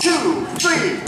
two, three.